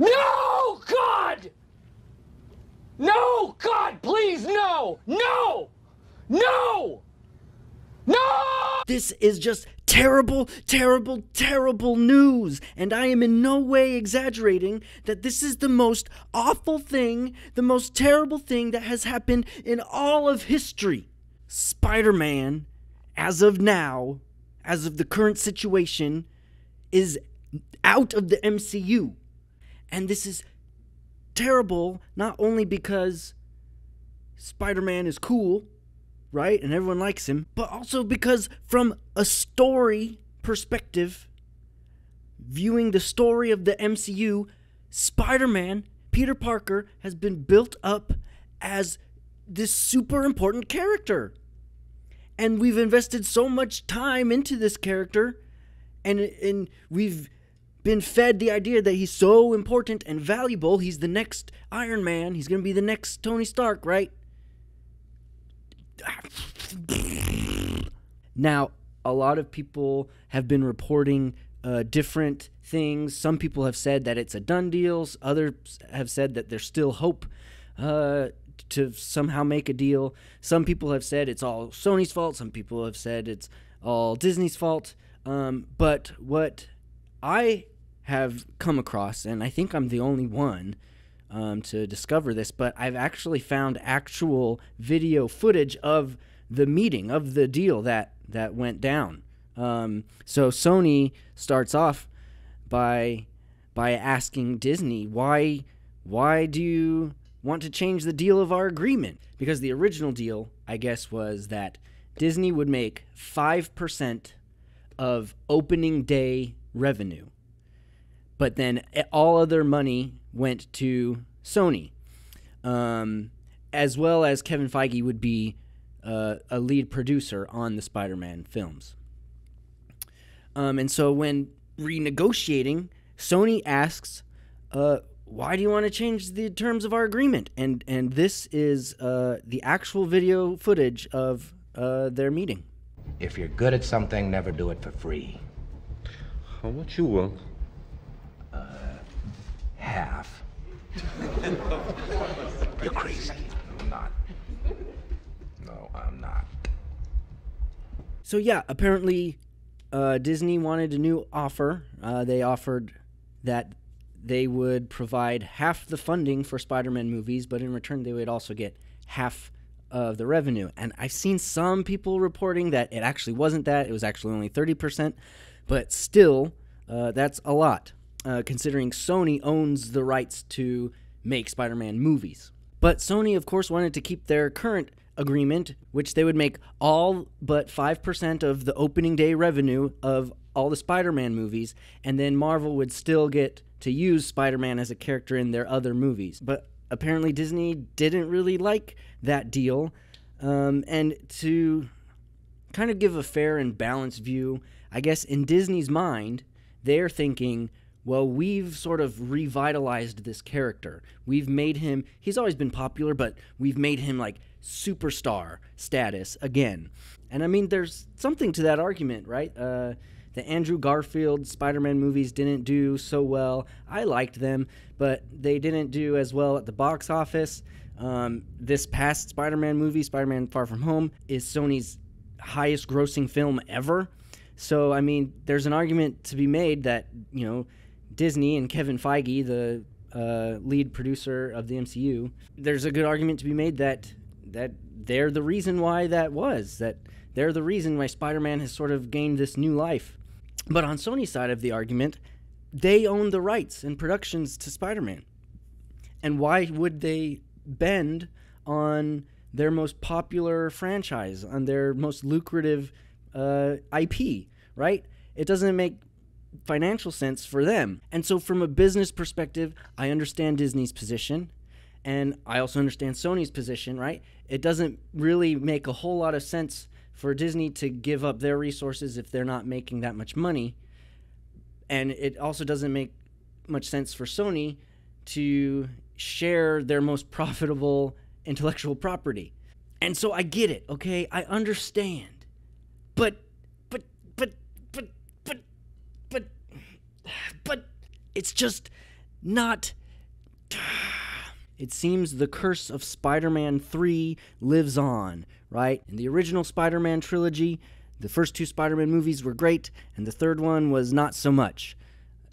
No, God! No, God, please, no! No! No! No! This is just terrible, terrible, terrible news. And I am in no way exaggerating that this is the most awful thing, the most terrible thing that has happened in all of history. Spider Man, as of now, as of the current situation, is out of the MCU. And this is terrible, not only because Spider Man is cool, right? And everyone likes him, but also because, from a story perspective, viewing the story of the MCU, Spider Man, Peter Parker, has been built up as this super important character. And we've invested so much time into this character, and, and we've been fed the idea that he's so important and valuable. He's the next Iron Man. He's going to be the next Tony Stark, right? Now, a lot of people have been reporting uh, different things. Some people have said that it's a done deal. Others have said that there's still hope uh, to somehow make a deal. Some people have said it's all Sony's fault. Some people have said it's all Disney's fault. Um, but what I have come across, and I think I'm the only one um, to discover this, but I've actually found actual video footage of the meeting of the deal that that went down. Um, so Sony starts off by by asking Disney why why do you want to change the deal of our agreement? Because the original deal, I guess, was that Disney would make five percent of opening day revenue, but then all other money went to Sony, um, as well as Kevin Feige would be uh, a lead producer on the Spider-Man films. Um, and so when renegotiating, Sony asks, uh, "Why do you want to change the terms of our agreement?" And and this is uh, the actual video footage of uh, their meeting. If you're good at something, never do it for free. How much you want? Half. you're crazy. I'm not. No, I'm not. So yeah, apparently uh, Disney wanted a new offer. Uh, they offered that they would provide half the funding for Spider-Man movies, but in return they would also get half of the revenue. And I've seen some people reporting that it actually wasn't that; it was actually only thirty percent. But still, uh, that's a lot, uh, considering Sony owns the rights to make Spider-Man movies. But Sony, of course, wanted to keep their current agreement, which they would make all but 5% of the opening day revenue of all the Spider Man movies, and then Marvel would still get to use Spider Man as a character in their other movies. But apparently, Disney didn't really like that deal. Um, and to kind of give a fair and balanced view, I guess in Disney's mind, they're thinking, well, we've sort of revitalized this character. We've made him, he's always been popular, but we've made him like superstar status again. And I mean, there's something to that argument, right? Uh, the Andrew Garfield Spider Man movies didn't do so well. I liked them, but they didn't do as well at the box office. Um, this past Spider Man movie, Spider Man Far From Home, is Sony's highest grossing film ever. So, I mean, there's an argument to be made that, you know, Disney and Kevin Feige, the uh, lead producer of the MCU, there's a good argument to be made that that they're the reason why that was. That they're the reason why Spider-Man has sort of gained this new life. But on Sony's side of the argument, they own the rights and productions to Spider-Man. And why would they bend on their most popular franchise, on their most lucrative uh, IP, right? It doesn't make financial sense for them. And so, from a business perspective, I understand Disney's position. And I also understand Sony's position, right? It doesn't really make a whole lot of sense for Disney to give up their resources if they're not making that much money. And it also doesn't make much sense for Sony to share their most profitable intellectual property. And so I get it, okay? I understand. But but but but but but it's just not. It seems the curse of Spider Man 3 lives on, right? In the original Spider Man trilogy, the first two Spider Man movies were great, and the third one was not so much.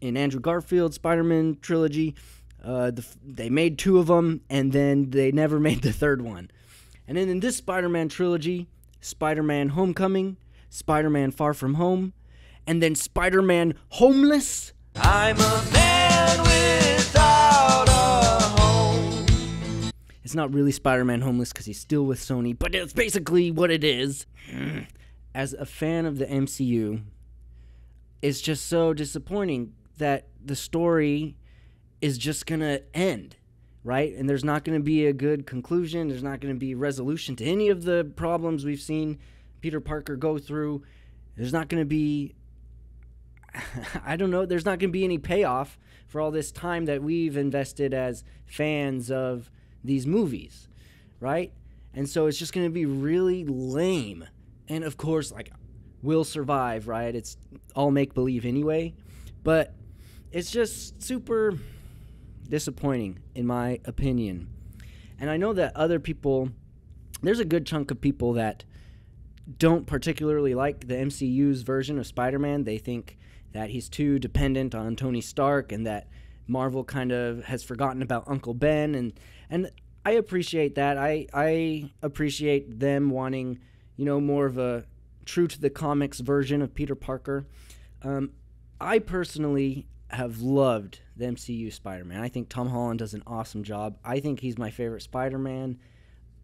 In Andrew Garfield's Spider Man trilogy, uh, the, they made two of them, and then they never made the third one. And then in this Spider Man trilogy, Spider Man Homecoming, Spider Man Far From Home, and then Spider Man Homeless. I'm a man without a home. It's not really Spider Man Homeless because he's still with Sony, but it's basically what it is. As a fan of the MCU, it's just so disappointing that the story is just going to end right? And there's not going to be a good conclusion. There's not going to be resolution to any of the problems we've seen Peter Parker go through. There's not going to be, I don't know, there's not going to be any payoff for all this time that we've invested as fans of these movies, right? And so it's just going to be really lame. And of course, like, we'll survive, right? It's all make believe anyway. But it's just super disappointing, in my opinion. And I know that other people, there's a good chunk of people that don't particularly like the MCU's version of Spider Man. They think that he's too dependent on Tony Stark and that Marvel kind of has forgotten about Uncle Ben. And, and I appreciate that. I, I appreciate them wanting, you know, more of a true to the comics version of Peter Parker. Um, I personally have loved the MCU Spider Man. I think Tom Holland does an awesome job. I think he's my favorite Spider Man.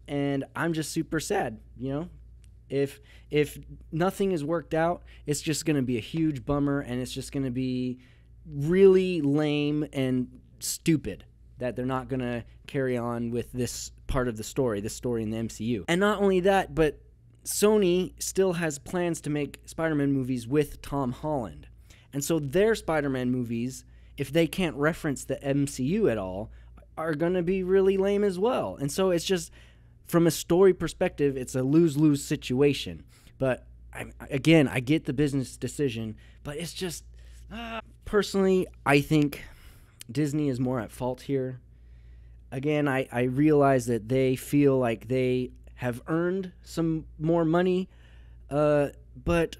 And I'm just super sad, you know? If if nothing is worked out, it's just going to be a huge bummer and it's just going to be really lame and stupid that they're not going to carry on with this part of the story, this story in the MCU. And not only that, but Sony still has plans to make Spider-Man movies with Tom Holland. And so their Spider Man movies, if they can't reference the MCU at all, are going to be really lame as well. And so it's just, from a story perspective, it's a lose lose situation. But I, again, I get the business decision, but it's just, uh, personally, I think Disney is more at fault here. Again, I, I realize that they feel like they have earned some more money, uh, but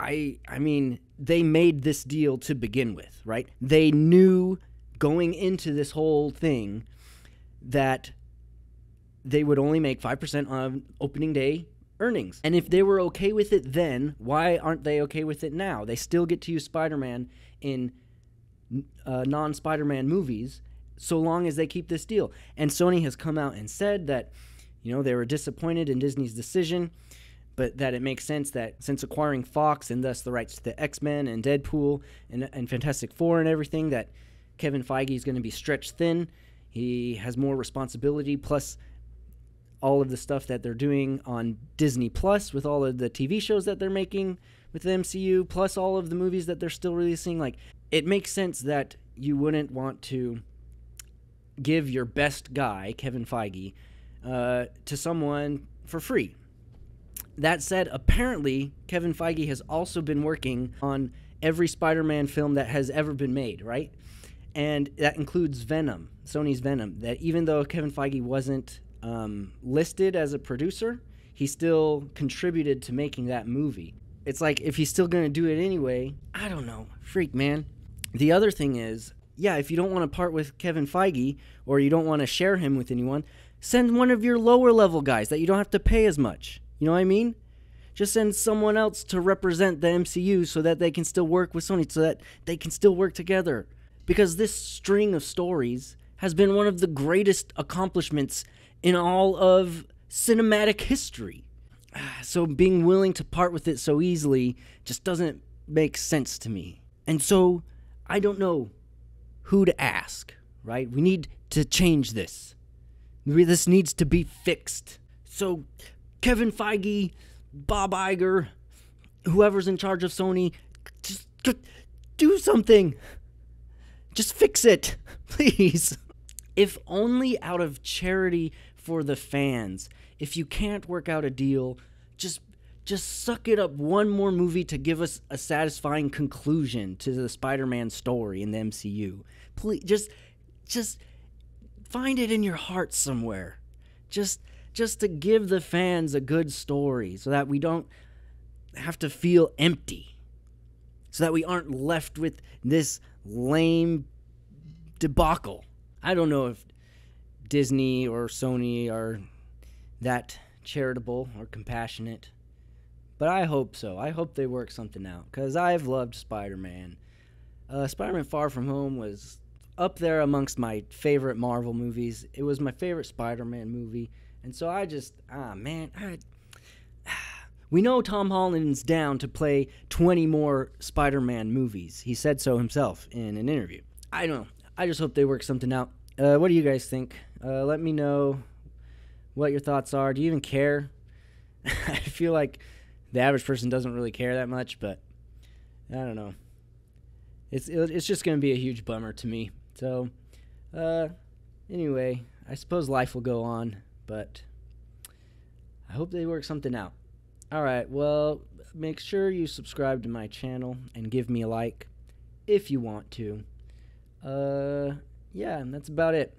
I I mean they made this deal to begin with, right? They knew going into this whole thing that they would only make 5% on opening day earnings. And if they were okay with it then, why aren't they okay with it now? They still get to use Spider-Man in uh, non-Spider-Man movies so long as they keep this deal. And Sony has come out and said that you know they were disappointed in Disney's decision but that it makes sense that since acquiring Fox and thus the rights to the X Men and Deadpool and, and Fantastic Four and everything, that Kevin Feige is going to be stretched thin. He has more responsibility, plus all of the stuff that they're doing on Disney Plus with all of the TV shows that they're making with the MCU, plus all of the movies that they're still releasing. Like, it makes sense that you wouldn't want to give your best guy, Kevin Feige, uh, to someone for free that said, apparently Kevin Feige has also been working on every Spider-Man film that has ever been made, right? And that includes Venom, Sony's Venom. That even though Kevin Feige wasn't um, listed as a producer, he still contributed to making that movie. It's like if he's still gonna do it anyway, I don't know, freak man. The other thing is, yeah, if you don't want to part with Kevin Feige or you don't want to share him with anyone, send one of your lower level guys that you don't have to pay as much. You know what I mean? Just send someone else to represent the MCU so that they can still work with Sony, so that they can still work together. Because this string of stories has been one of the greatest accomplishments in all of cinematic history. Ah, so being willing to part with it so easily just doesn't make sense to me. And so I don't know who to ask, right? We need to change this. This needs to be fixed. So Kevin Feige, Bob Iger, whoever's in charge of Sony, just do something. Just fix it, please. If only out of charity for the fans. If you can't work out a deal, just just suck it up one more movie to give us a satisfying conclusion to the Spider-Man story in the MCU. please just just find it in your heart somewhere. Just just to give the fans a good story so that we don't have to feel empty. So that we aren't left with this lame debacle. I don't know if Disney or Sony are that charitable or compassionate, but I hope so. I hope they work something out because I've loved Spider Man. Uh, Spider Man Far From Home was up there amongst my favorite Marvel movies. It was my favorite Spider Man movie. And so I just, ah, man, I, we know Tom Holland's down to play 20 more Spider Man movies. He said so himself in an interview. I don't know. I just hope they work something out. Uh, what do you guys think? Uh, let me know what your thoughts are. Do you even care? I feel like the average person doesn't really care that much, but I don't know. It's it's just going to be a huge bummer to me. So, uh, anyway, I suppose life will go on, but I hope they work something out. All right, well, make sure you subscribe to my channel and give me a like if you want to. Uh, yeah, and that's about it.